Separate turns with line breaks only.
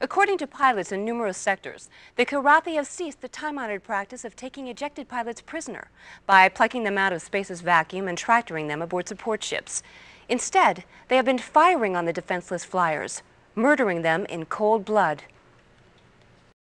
According to pilots in numerous sectors, the Kilrathi have ceased the time-honored practice of taking ejected pilots prisoner by plucking them out of space's vacuum and tractoring them aboard support ships. Instead, they have been firing on the defenseless flyers, murdering them in cold blood.